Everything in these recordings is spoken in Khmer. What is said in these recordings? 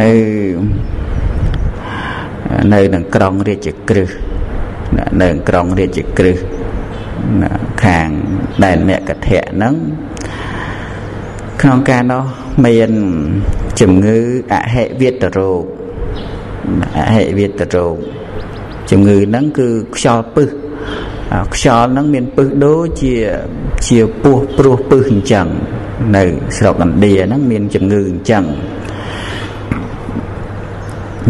នៅនៅនឹងក្រុងរាជក្រឹសនៅក្រុងរាជក្រឹសខាងដែនមគ្គធៈហ្នឹងក្នុងការនោះមានជំងឺអហិវេតរោគអហិវេតរោគជំងឺហ្នឹងគឺខ្យល់ពឹសខ្យល់ហ្នឹងមានពឹសដូចជាជាពោះព្រោះពឹសអញ្ចឹងនៅស្រុកឥណ្ឌាហ្នឹងមានជំងឺអញ្ចឹង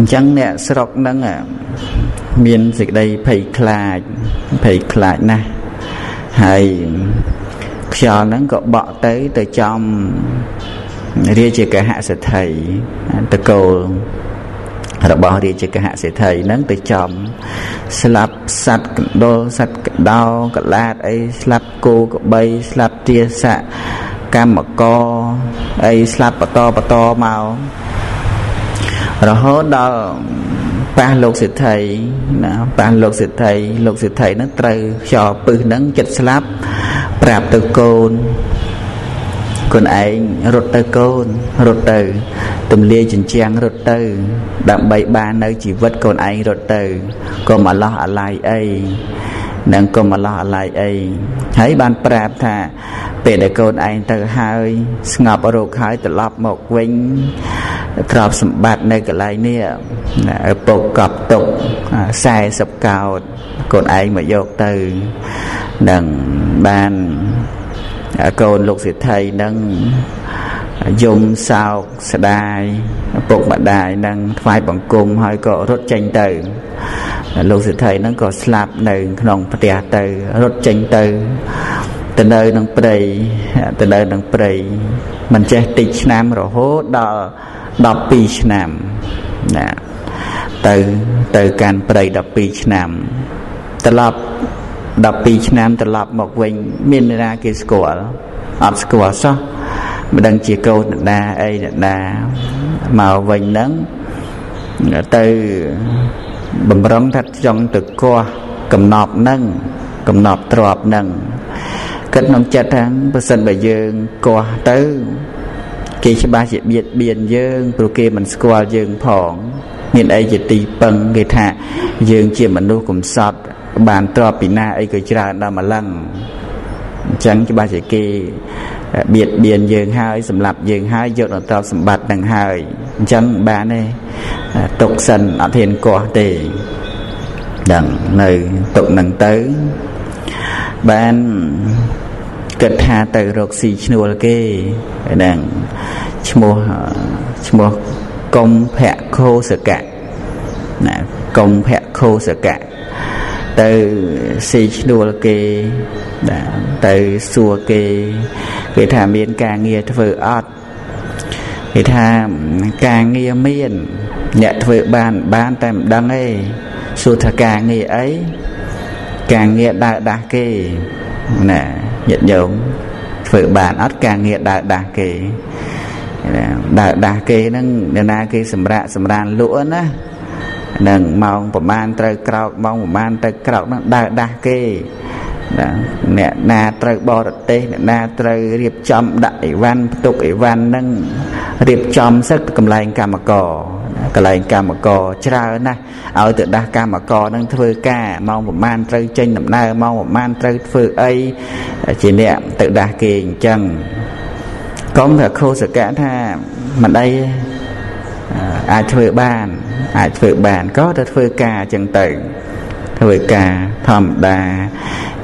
អញ្ចឹងអ្នកស្រុកហ្នឹងមានសេចក្តីភ័យខ្លាចភ័យខ្លាចណាស់ហើយខ្យល់ហ្នឹងក៏បក់ទៅទៅចំរាជកហសិទ្ធិតកូលរបស់រាជកហសិទ្ធិហ្នឹងទៅចំស្លាប់សัตว์កណ្ដុលសัตว์កដោកលាតអីស្លាប់គោកបីស្លាប់ទាស័កកម្មកអីស្លាប់បន្តបន្តមក រហូតដល់ប៉ះលោកសិទ្ធិណាប៉ះលោកសិទ្ធិលោកសិទ្ធិហ្នឹងត្រូវខ្យល់ពឹសហ្នឹងចិត្តស្លាប់ប្រាប់ទៅកូនខ្លួនឯងរត់ទៅកូនរត់ទៅទំលាយចិញ្ចាំងរត់ទៅ ដើម្បីបាននៅជីវិតកូនឯងរត់ទៅកុំអាឡោះអាឡៃអីនឹងកុំអាឡោះអាឡៃអីហើយបានប្រាប់ថាពេលដែលកូនឯងទៅហើយស្ងប់រោគហើយត្រឡប់មកវិញ ទ្រព្យសម្បត្តិនៅកន្លែងនេះឪពុកកប់ទុក40កោតកូនឯងមកយកទៅនឹងបានកូនលោកសិទ្ធិនឹងយំសោកស្ដាយឪពុកម្ដាយនឹងថ្វាយបង្គំហើយក៏រត់ចេញទៅលោកសិទ្ធិនឹងក៏ស្លាប់នៅ ក្នុងផ្ទះទៅរត់ចេញទៅទៅនៅនឹងព្រៃទៅនៅនឹងព្រៃមិនចេះតិចឆ្នាំរហូតដល់ 12ឆ្នាំណាទៅទៅកាន់ព្រៃ12ឆ្នាំត្រឡប់12ឆ្នាំត្រឡប់មកវិញមាននរណាគេស្គាល់អត់ស្គាល់សោះមិនដឹងជាកូនអ្នកណាអីអ្នកណាមកវិញហ្នឹងទៅបំរុងថាចង់ទៅកោះកំណប់ហ្នឹងកំណប់ទ្របហ្នឹងគិតក្នុងចិត្តថាបើសិនបើយើងកោះទៅ គេច្បាស់ជាបៀតបៀនយើងព្រោះគេមិនស្គាល់យើងផង មានអីជាទីពឹងគេថា យើងជាមនុស្សកំសត់ បានទ្របពីណាអីក៏ច្រើនដល់ម្លឹងអញ្ចឹងច្បាស់ជាគេបៀតបៀនយើងហើយសម្រាប់យើងហើយយកដល់ទ្រព្យសម្បត្តិនឹងហើយអញ្ចឹងបានទេទុកសិនអត់ហ៊ានកោះទេដឹងនៅទុកនឹងទៅបានគិតថាទៅរកស៊ីឈ្នួលគេហ្នឹង ឈ្មោះឈ្មោះកុំភៈខោសកៈណាកុំភៈខោសកៈទៅស៊ីឈ្នួលគេទៅសួរគេគេថាមានការងារធ្វើអត់គេថាការងារមាន អ្នកធ្វើបានបានតែមិនដឹងទេសួរថាការងារអីការងារដើរដាស់គេណាញាតិញោមធ្វើបានអត់ការងារដើរដាស់គេ ដើរដាស់គេហ្នឹងអ្នកណាគេសម្រាកសម្រានលក់ណានឹងម៉ោងប្រហែលត្រូវក្រោកម៉ោងប្រហែលទៅក្រោកហ្នឹងដើរដាស់គេអ្នកណាត្រូវបរទេសអ្នកណាត្រូវរៀបចំដាក់អីវ៉ាន់ផ្ទុកអីវ៉ាន់ហ្នឹងរៀបចំសឹកកន្លែងកម្មករកន្លែងកម្មករច្រើនណាស់ឲ្យទៅដាស់កម្មករនឹងធ្វើការម៉ោងប្រហែលត្រូវចេញដំណើរម៉ោងប្រហែលត្រូវធ្វើអីជាអ្នកទៅដាស់គេអញ្ចឹង កុំថាខុសកៈថាមិនអីអាចធ្វើបានអាចធ្វើបានក៏ទៅធ្វើការអញ្ចឹងទៅធ្វើការធម្មតា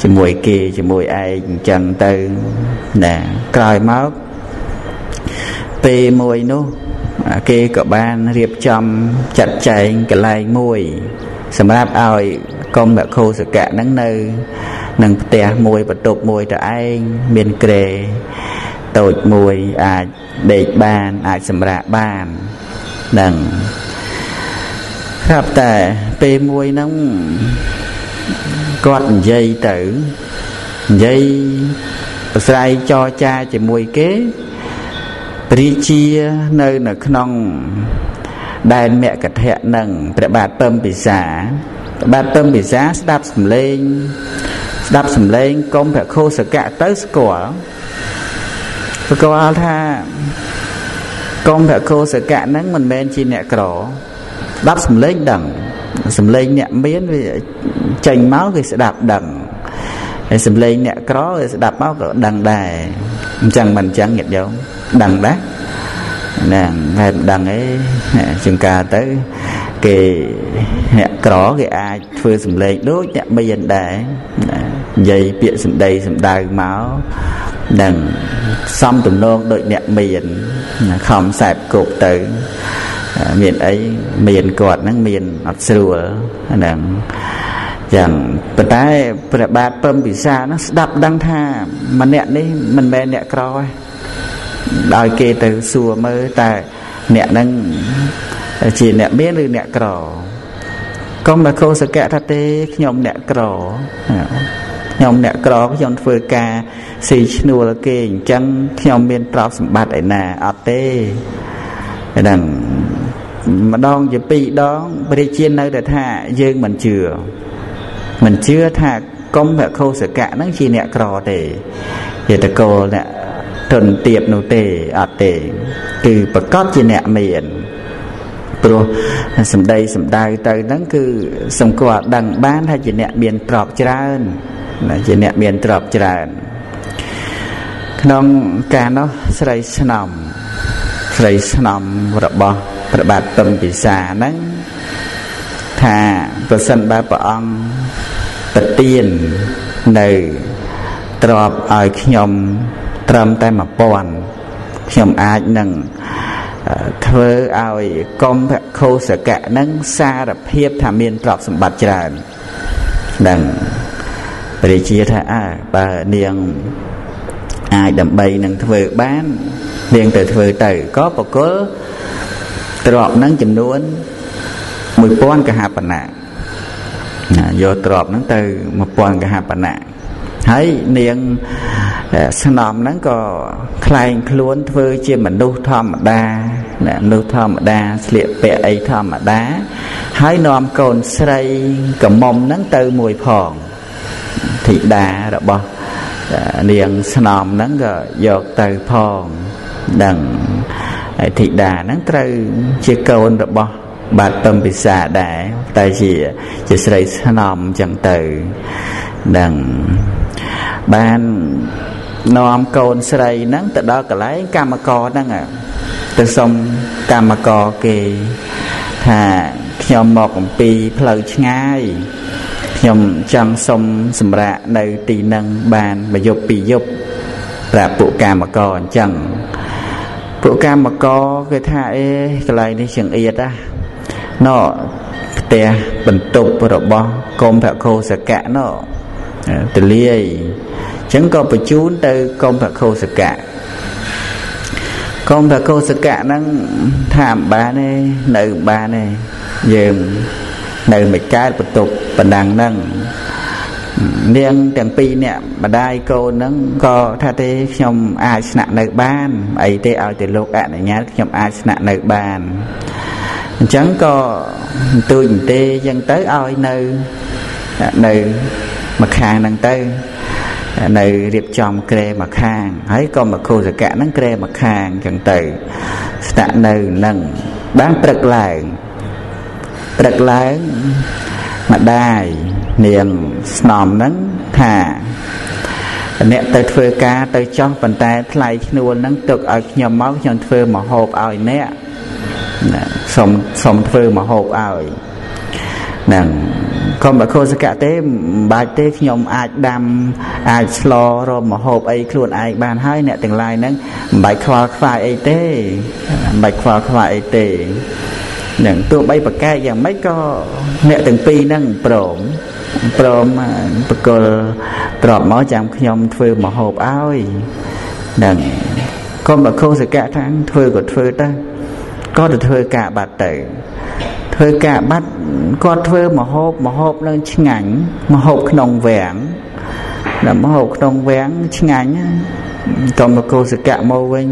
ជាមួយគេជាមួយឯងអញ្ចឹងទៅណាក្រោយមកពេលមួយនោះគេក៏បានរៀបចំចាត់ចែងកន្លែងមួយ សម្រាប់ឲ្យកុំខោសកៈហ្នឹងនៅនឹងផ្ទះមួយបន្ទប់មួយទៅឯងមានក្រែ តូចមួយអាចដេកបានអាចសម្រាកបាននឹងស្រាប់តែពេលមួយហ្នឹងគាត់និយាយទៅនិយាយប្រស្រ័យចរចាជាមួយគេព្រះរាជានៅនៅក្នុងដែនមគ្គធៈនឹងព្រះបាទពឹមពិសាព្រះបាទពឹមពិសាស្ដាប់សំឡេងស្ដាប់សំឡេងកុំព្រះខោសកៈទៅស្គាល់ ស្គាល់ថាកុំភគោសកៈហ្នឹងមិនមែនជាអ្នកក្រស្ដាប់សំឡេងដឹងសំឡេងអ្នកមានវាចេញមកគេស្ដាប់ដឹងហើយសំឡេងអ្នកក្រវាស្ដាប់មកក៏ដឹងដែរអញ្ចឹងមិនអញ្ចឹងញាតិយោមដឹងដែរហ្នឹងហើយមិនដឹងអីជាងការទៅគេអ្នកក្រគេអាចធ្វើសំឡេងដូចអ្នកមានដែរ និយាយពាក្យសម្ដីសម្ដៅមកនឹងសំទំនងដូចអ្នកមានខំសែបគប់ទៅមានអីមានគាត់ហ្នឹងមានអត់ស្រួលហ្នឹងចឹងប៉ុន្តែព្រះបាទព្រមពិសាហ្នឹងស្ដាប់ដឹងថាម្នាក់នេះមិនមែនអ្នកក្រទេដោយគេទៅសួរមើលតែអ្នកហ្នឹងជាអ្នកមានឬអ្នកក្រកុំមកខោសកៈថាទេខ្ញុំអ្នកក្រ ខ្ញុំអ្នកក្រខ្ញុំធ្វើការស៊ីឈ្នួលគេអញ្ចឹងខ្ញុំមានទ្រព្យសម្បត្តិឯណាអត់ទេហ្នឹងម្ដងជាពីរដងព្រះជានៅតែថាយើងមិនជឿមិនជឿថាកុំភខោសកៈហ្នឹងជាអ្នកក្រទេជាតកូលអ្នកទន់ទៀបនោះទេអត់ទេគឺប្រកាសជាអ្នកមានព្រោះសម្ដីសម្ដៅទៅហ្នឹងគឺសម្គាល់ដឹងបានថាជាអ្នកមានទ្រព្យច្រើន ជាអ្នកមានទ្រព្យច្រើន ក្នុងការនោះស្រីស្នំស្រីស្នំរបស់ព្រះបាទពំពិសាហ្នឹងថាប្រសិនបើព្រះអង្គប្រទាននៅទ្របឲ្យខ្ញុំត្រឹមតែ1000ខ្ញុំអាចនឹងធ្វើឲ្យកុំភខោសកៈនឹងសារភាពថាមានទ្រព្យសម្បត្តិច្រើនដឹង ព្រះជាថាអើបើនាងអាចដើម្បីនឹងធ្វើបាននាងទៅធ្វើទៅក៏បកលទ្របនឹងចំនួន1000កហបណៈយកទ្របហ្នឹងទៅ1000កហបណៈហើយនាងស្នំហ្នឹងក៏คล้ายខ្លួនធ្វើជាមនុស្សធម្មតាមនុស្សធម្មតាស្លៀកពាក់អីធម្មតា ហើយនាំកូនស្រីកមុំហ្នឹងទៅមួយផង ធីតារបស់នាងស្នំហ្នឹងក៏យកទៅផងដឹងហើយធីតាហ្នឹងត្រូវជាកូនរបស់បាទពំពិសាដែរតែជាជាស្រីស្នំចឹងទៅដឹងបាននាំកូនស្រីហ្នឹងទៅដល់កន្លែងកម្មករហ្នឹងទៅសុំកម្មករគេថាខ្ញុំមកអំពីផ្លូវឆ្ងាយ ខ្ញុំចង់សុំសម្រាប់នៅទីនឹងបានមួយយប់ពីរយប់ប្រាប់ពួកកម្មករអញ្ចឹងពួកកម្មករគេថាអេកន្លែងនេះចង្អៀតណាណោផ្ទះបន្ទប់របស់កុំភខោសកៈណោទលាយអញ្ចឹងក៏បញ្ជូនទៅកុំភខោសកៈកុំភខោសកៈហ្នឹងថាមិនបានទេនៅបានទេយើង នៅមិនកើតបន្ទប់បណ្ដាំងហ្នឹងនាងទាំងពីរនាក់ម្ដាយកូនហ្នឹងក៏ថាទេខ្ញុំអាចស្នាក់នៅបានអីទេឲ្យតែលោកអនុញ្ញាតខ្ញុំអាចស្នាក់នៅបានអញ្ចឹងក៏ទូចទេអញ្ចឹងទៅឲ្យនៅនៅមួយខាងហ្នឹងទៅនៅរៀបចំក្រែមួយខាងហើយក៏មកខូសកៈហ្នឹងក្រែមួយខាងអញ្ចឹងទៅស្នាក់នៅនឹងបានព្រឹកឡើង ព្រឹកឡើងម្ដាយនាងស្នំហ្នឹងថាអ្នកទៅធ្វើការទៅចោះប៉ុន្តែថ្លៃឈ្នួលហ្នឹងទុកឲ្យខ្ញុំមកខ្ញុំធ្វើមហូបឲ្យអ្នកសុំសុំធ្វើមហូបឲ្យហ្នឹងកុំបខោសកៈទេមិនបាច់ទេខ្ញុំអាចដាំអាចស្លរមហូបអីខ្លួនឯងបានហើយអ្នកទាំងឡាយហ្នឹងមិនបាច់ខ្វល់ខ្វាយអីទេមិនបាច់ខ្វល់ខ្វាយអីទេ នឹងទោះបីប្រកែកយ៉ាងម៉េចក៏អ្នកទាំងពីរហ្នឹងព្រមព្រមបកលត្រប់មកចាំខ្ញុំធ្វើមហូបឲ្យនឹងកុំបខោសកៈថាធ្វើក៏ធ្វើទៅក៏ទៅធ្វើការបាត់ទៅធ្វើការបាត់គាត់ធ្វើមហូបមហូបនឹងឆ្ងាញ់មហូបក្នុងវាំងដល់មហូបក្នុងវាំងឆ្ងាញ់កុំបកោសកៈមកវិញ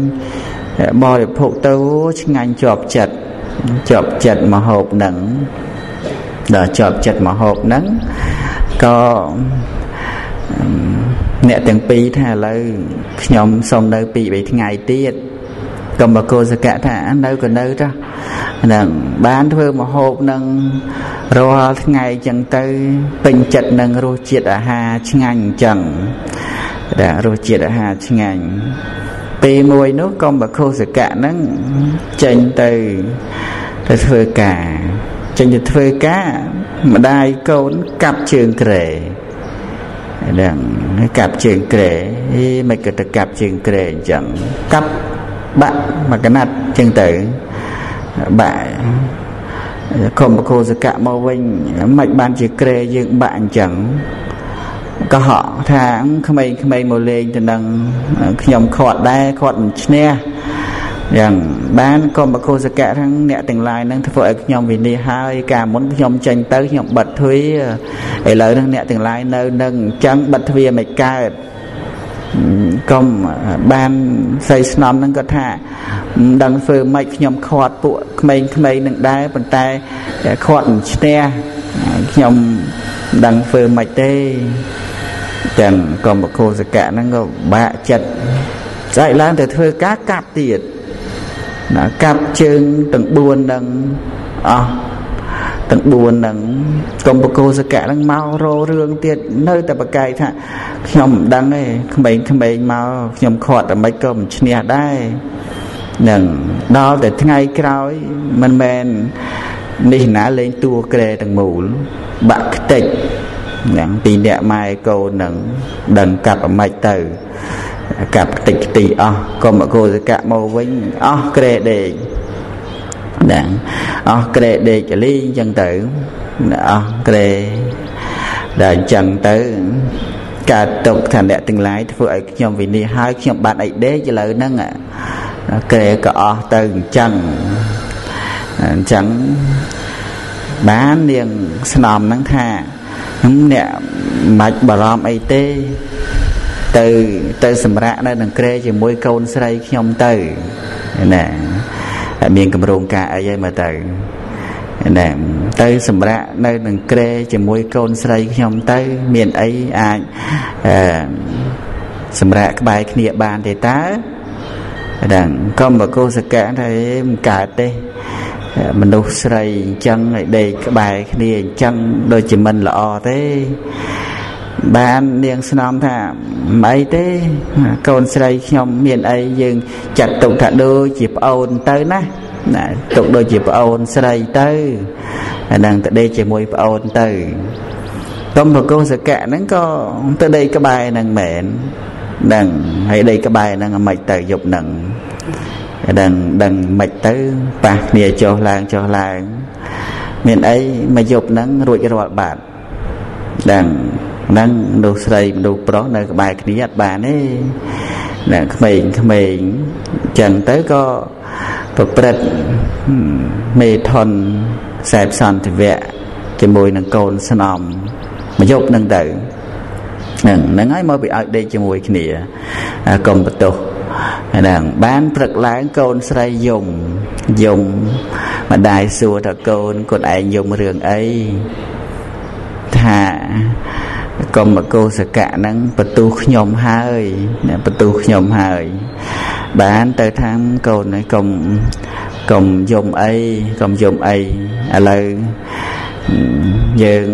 បរិភោគទៅឆ្ងាញ់ជាប់ចិត្ត ជាប់ចិត្តមហូបនឹងដល់ជាប់ចិត្តមហូបនឹងក៏អ្នកទាំងពីរថាឥឡូវខ្ញុំសុំនៅពីរបីថ្ងៃទៀតកម្មបកោសកៈថានៅក៏នៅចុះហ្នឹងបានធ្វើមហូបនឹងរាល់ថ្ងៃចឹងទៅពេញចិត្តនឹងរសជាតិអាហារឆ្ងាញ់អញ្ចឹងដែលរសជាតិអាហារឆ្ងាញ់ ពេលមួយនោះកុំបខុសកៈហ្នឹងចេញទៅទៅធ្វើការចេញទៅធ្វើការម្ដាយកូនកាប់ជើងក្រែហ្នឹងកាប់ជើងក្រែហីមិនក៏ទៅកាប់ជើងក្រែអញ្ចឹងកាប់បាក់មួយកណាត់អញ្ចឹងទៅបាក់កុំបកោសកៈមកវិញមិនបានជាក្រែយើងបាក់អញ្ចឹង កុហកថាក្មេងៗមកលេងទៅនឹងខ្ញុំខាត់ដែរខាត់មិនឈ្នះយ៉ាងបានកុំបកុសកៈទាំងអ្នកទាំងឡាយនឹងធ្វើឲ្យខ្ញុំវិនិច្ឆ័យហើយកាលមុនខ្ញុំចេញទៅខ្ញុំបិទទ្វារឥឡូវហ្នឹងអ្នកទាំងឡាយនៅនឹងអញ្ចឹងបិទទ្វារមិនកើតកុំបានស្រីស្នំហ្នឹងក៏ថាមិនដឹងធ្វើម៉េចខ្ញុំខាត់ពួកក្មេងៗនឹងដែរប៉ុន្តែខាត់មិនឈ្នះខ្ញុំមិនដឹងធ្វើម៉េចទេ ចឹងកុំបកុសកៈហ្នឹងក៏បាក់ចិត្តស្អែកឡើងទៅធ្វើការកាប់ទៀតណាកាប់ជើងទាំង4នឹងអស់ទាំង4នឹងកុំបកោសកៈនឹងមករោរឿងទៀតនៅតែប្រកែកថាខ្ញុំមិនដឹងទេក្មេងក្មេងមកខ្ញុំខាត់តែមិនក៏មិនឈ្នះដែរនឹងដល់តែថ្ងៃក្រោយមិនមែននេះណាលេងតួក្រែទាំងមូលបាក់ខ្ទេច នឹងពីអ្នកម៉ែកូននឹងដឹងកាប់អាម៉េចទៅកាប់តិចទីអស់កុំអកុសកៈមកវិញអស់ក្រែដេកដែរអស់ក្រែដេកលីអញ្ចឹងទៅអស់ក្រែដែលអញ្ចឹងទៅកើតទុកថាអ្នកទាំងឡាយធ្វើឲ្យខ្ញុំវិនិច្ឆ័យហើយខ្ញុំបាត់អីដេកឥឡូវហ្នឹងក្រែក៏អស់ទៅអញ្ចឹងអញ្ចឹងបាននាងស្នំហ្នឹងថា អ្នកមិនបាច់បារម្ភអីទេ ទៅទៅសម្រាកនៅនឹងក្រែជាមួយកូនស្រីខ្ញុំទៅណាមានកម្រងការអីហើយមើលទៅណាទៅសម្រាកនៅនឹងក្រែជាមួយកូនស្រីខ្ញុំទៅ មានអីអាចអឺសម្រាប់ក្បែរគ្នាបានទេតើដឹងកុំបកុសកៈថាមិនកើតទេ មនុស្សស្រីអញ្ចឹងឲ្យដេកក្បែរគ្នាអញ្ចឹងដូចជាមិនល្អទេបាននាងស្នំថាមិនអីទេកូនស្រីខ្ញុំមានអីយើងចាត់ទុកថាដូចជាប្អូនទៅណាណាទុកដូចជាប្អូនស្រីទៅអានឹងទៅដេកជាមួយប្អូនទៅកុំប្រកុសកៈហ្នឹងក៏ទៅដេកក្បែរហ្នឹងមែនដឹងហើយដេកក្បែរហ្នឹងមិនទៅយប់ហ្នឹង ដឹងដឹងមិនទៅប៉ះគ្នាចុះឡើងចុះឡើង មានអីមកយប់ហ្នឹងរួចរាល់បាត់ដឹងហ្នឹងមនុស្សស្រីមនុស្សប្រុសនៅក្បែរគ្នាអត់បានទេណាក្មេងក្មេងចឹងទៅក៏ប្រព្រឹត្តមេថុនខ្សែសន្តិវៈជាមួយនឹងកូនស្នំមកយប់នឹងទៅហ្នឹងហ្នឹងហើយមកពីឲ្យដេកជាមួយគ្នាកុំបន្ទោស ហ្នឹងបានព្រឹកឡើងកូនស្រីយំយំម្ដាយសួរថាកូនកូនឯងយំរឿងអីថាកុំកោសកៈហ្នឹងបន្ទូខ្ញុំហើយបន្ទូខ្ញុំហើយបានទៅថាកូនឯងកុំកុំយំអីកុំយំអីឥឡូវយើង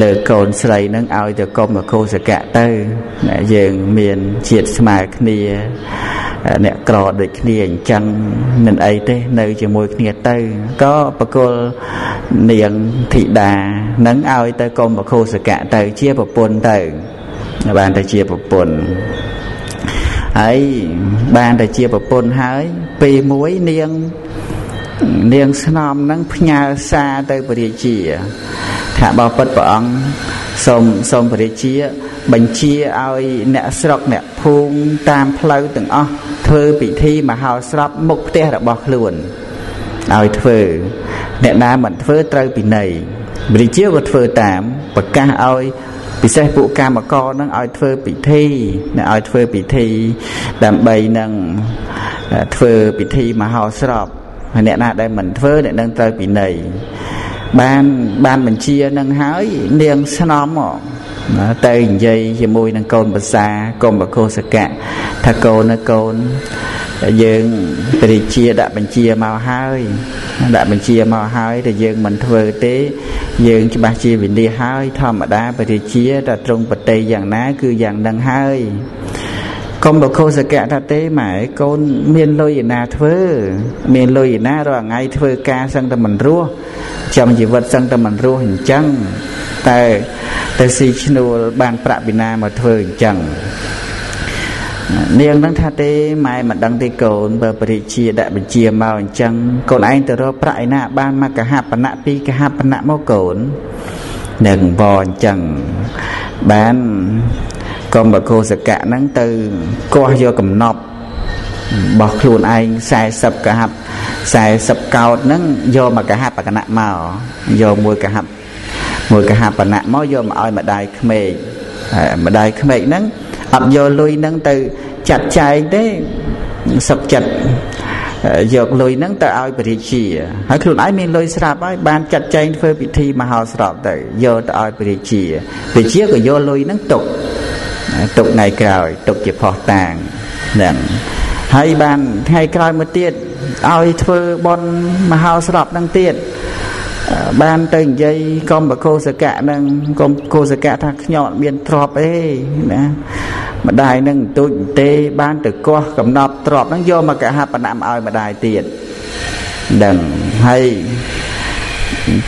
លើកូនស្រីនឹងឲ្យទៅកុំកោសកៈទៅយើងមានជាតិស្មើគ្នា អ្នកក្រដូចគ្នាអញ្ចឹងមិនអីទេនៅជាមួយគ្នាទៅក៏បកលនាងធីតានឹងឲ្យទៅកុំបខុសកៈទៅជាប្រពន្ធទៅបានទៅជាប្រពន្ធហើយបានទៅជាប្រពន្ធហើយពេលមួយនាងនាងស្នំនឹងផ្ញើសារទៅព្រះរាជា ថាបបិទ្ធព្រះអង្គសូមសូមព្រះរាជាបញ្ជាឲ្យអ្នកស្រុកអ្នកភូមិតាមផ្លូវទាំងអស់ធ្វើពិធីមហោស្រពមុខផ្ទះរបស់ខ្លួនឲ្យធ្វើអ្នកណាមិនធ្វើត្រូវពិន័យព្រះជាក៏ធ្វើតាមប្រកាសឲ្យពិសេសពួកកម្មករនឹងឲ្យធ្វើពិធីឲ្យធ្វើពិធីដើម្បីនឹងធ្វើពិធីមហោស្រពហើយអ្នកណាដែលមិនធ្វើអ្នកនឹងត្រូវពិន័យ បានបានបញ្ជានឹងហើយនាងស្នំមកទៅនិយាយជាមួយនឹងកូនភាសាកុំបកុសកៈថាកូនណាកូនយើងពរិជាដាក់បញ្ជាមកហើយដាក់បញ្ជាមកហើយតែយើងមិនធ្វើទេ យើងច្បាស់ជាវិនិច្ឆ័យហើយធម្មតាពរិជាតែត្រង់បតីយ៉ាងណា គឺយ៉ាងនឹងហើយកុំបកោសកៈថាទេម៉ែកូនមានលុយឯណាធ្វើ មានលុយឯណារាល់ថ្ងៃធ្វើការសឹងតែមិនរស់ ចំជីវិតសឹងតែមិនរស់អញ្ចឹងតែតែស៊ីឈ្នួលបានប្រាក់ពីណាមកធ្វើអញ្ចឹងនាងនឹងថាទេម៉ែមិនដឹងទេកូនបើបរិជាដាក់បញ្ជាមកអញ្ចឹងកូនឯងទៅរកប្រាក់ឯណាបានមកកហបណៈពីកហបណៈមកកូននឹងបអញ្ចឹងបានកុំបកោសកៈហ្នឹងទៅកោះយកកំណប់ របស់ខ្លួនឯង40កហប40កោតហ្នឹងយកមកកហបកណៈមកយកមួយកហបមួយកហបណៈមកយកមកឲ្យម្ដាយក្មេកម្ដាយក្មេកហ្នឹងអត់យកលុយហ្នឹងទៅចាត់ចែងទេសុខចិត្តយកលុយហ្នឹងទៅឲ្យបរិជាហើយខ្លួនឯងមានលុយស្រាប់ហើយបានចាត់ចែងធ្វើពិធីមហោស្រពទៅយកទៅឲ្យបរិជាបរិជាក៏យកលុយហ្នឹងទុកទុកថ្ងៃក្រោយទុកជាផោះតាងហ្នឹង ហើយបានថ្ងៃក្រោយមកទៀតឲ្យធ្វើបន់មហោស្រពហ្នឹងទៀតបានទៅនិយាយកុំបកោសកៈនឹងកុំកោសកៈថាខ្ញុំអត់មានទ្រពអីណាម្ដាយនឹងទូចទេបានទៅកោះកំណប់ទ្រពហ្នឹងយកមកកហបណៈមកឲ្យម្ដាយទៀតដឹងហើយ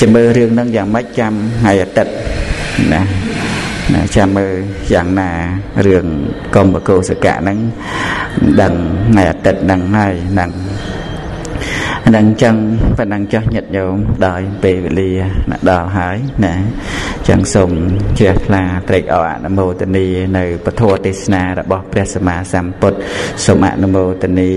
ចាំមើលរឿងហ្នឹងយ៉ាងម៉េចចាំថ្ងៃអាទិត្យណា ណាចាំមើលយ៉ាងណារឿងកុំបកោសកៈហ្នឹងដឹងថ្ងៃអាទិត្យហ្នឹងហើយហ្នឹងហ្នឹងចឹងប៉ុណ្ណឹងចាស់ញាតញោមដោយពេលវេលាដល់ហើយណាចឹងសូមជ្រះថ្លាត្រេកអរអនុមោទនីនៅពធទេសនារបស់ព្រះសម្មាសម្ពុទ្ធសូមអនុមោទនី